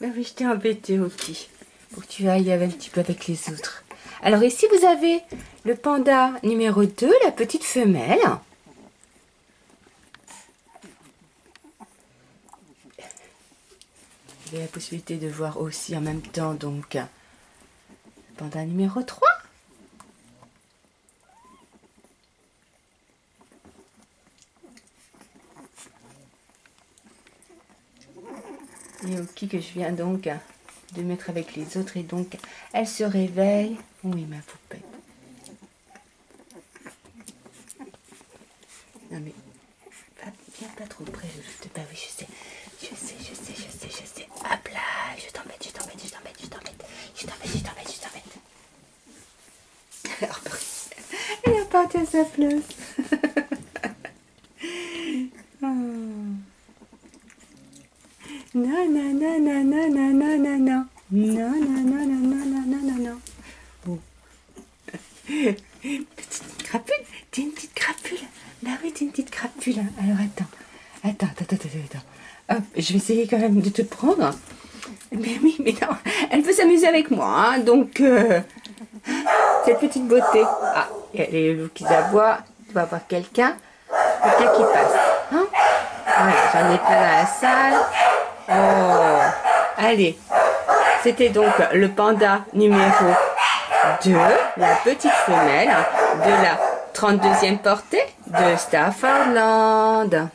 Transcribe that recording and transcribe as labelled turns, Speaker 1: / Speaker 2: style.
Speaker 1: Oui, je t'ai embêté, ok. Pour que tu ailles un petit peu avec les autres. Alors ici, vous avez le panda numéro 2, la petite femelle. Vous avez la possibilité de voir aussi en même temps, donc, le panda numéro 3. Ok que je viens donc de mettre avec les autres et donc elle se réveille. Oui ma poupée. Non mais viens pas trop près, je te pas oui je sais. Je sais, je sais, je sais, je sais. Hop là, je t'embête, je t'embête, je t'embête, je t'embête. Je t'embête, je t'embête, je t'embête. Alors, elle est partie à sa place. Petite crapule T'es une petite crapule Bah oui, t'es une petite crapule. Alors attends. Attends, attends, attends, attends. Hop, je vais essayer quand même de te prendre. Mais oui, mais non. Elle peut s'amuser avec moi, hein, donc... Euh, cette petite beauté. Ah, il y a les loups qui aboient. Tu vas avoir quelqu'un. Quelqu'un qui passe. Hein voilà, j'en ai plein dans la salle. Oh, allez. C'était donc le panda numéro 2, la petite femelle de la 32e portée de Staffordland.